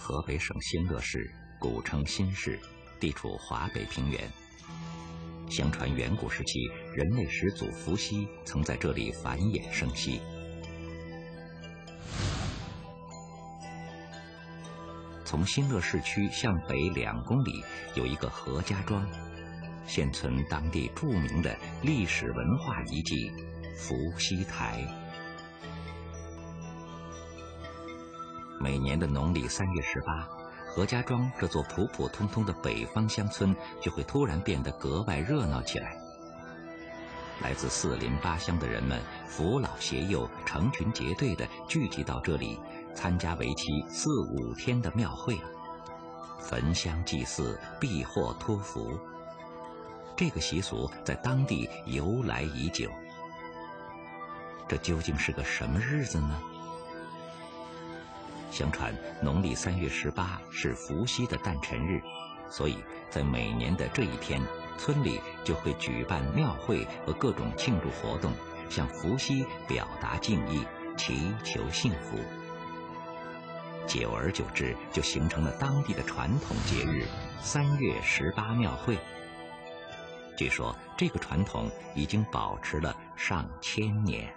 河北省新乐市，古称新市，地处华北平原。相传远古时期，人类始祖伏羲曾在这里繁衍生息。从新乐市区向北两公里，有一个何家庄，现存当地著名的历史文化遗迹伏羲台。每年的农历三月十八，何家庄这座普普通通的北方乡村就会突然变得格外热闹起来。来自四邻八乡的人们扶老携幼，成群结队地聚集到这里。参加为期四五天的庙会，焚香祭祀，避祸托福。这个习俗在当地由来已久。这究竟是个什么日子呢？相传农历三月十八是伏羲的诞辰日，所以在每年的这一天，村里就会举办庙会和各种庆祝活动，向伏羲表达敬意，祈求幸福。久而久之，就形成了当地的传统节日——三月十八庙会。据说这个传统已经保持了上千年。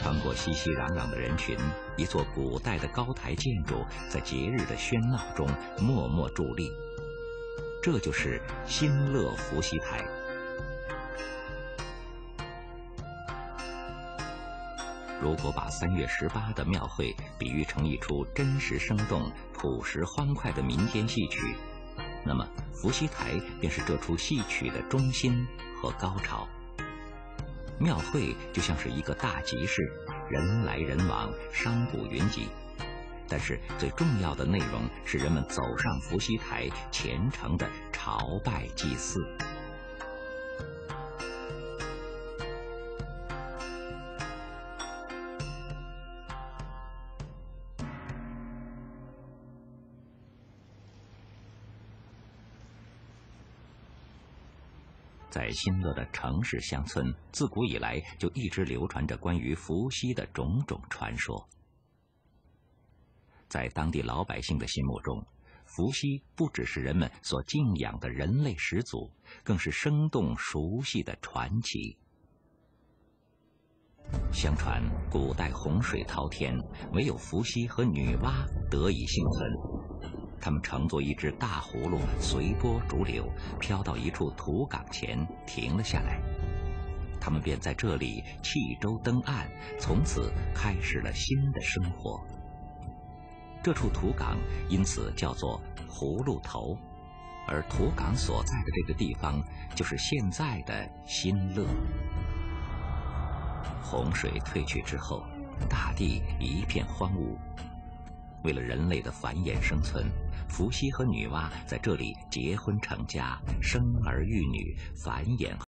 穿过熙熙攘攘的人群，一座古代的高台建筑在节日的喧闹中默默伫立。这就是新乐伏羲台。如果把三月十八的庙会比喻成一出真实生动、朴实欢快的民间戏曲，那么伏羲台便是这出戏曲的中心和高潮。庙会就像是一个大集市，人来人往，商贾云集。但是最重要的内容是人们走上伏羲台，虔诚的朝拜祭祀。在新乐的城市乡村，自古以来就一直流传着关于伏羲的种种传说。在当地老百姓的心目中，伏羲不只是人们所敬仰的人类始祖，更是生动熟悉的传奇。相传，古代洪水滔天，唯有伏羲和女娲得以幸存。他们乘坐一只大葫芦，随波逐流，飘到一处土港前停了下来。他们便在这里弃舟登岸，从此开始了新的生活。这处土港因此叫做葫芦头，而土港所在的这个地方就是现在的新乐。洪水退去之后，大地一片荒芜。为了人类的繁衍生存。伏羲和女娲在这里结婚成家，生儿育女，繁衍。